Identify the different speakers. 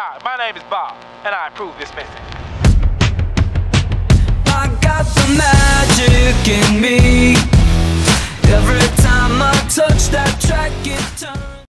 Speaker 1: Hi, my name is Bob, and I approve this message.
Speaker 2: I got the magic in me. Every time I touch that.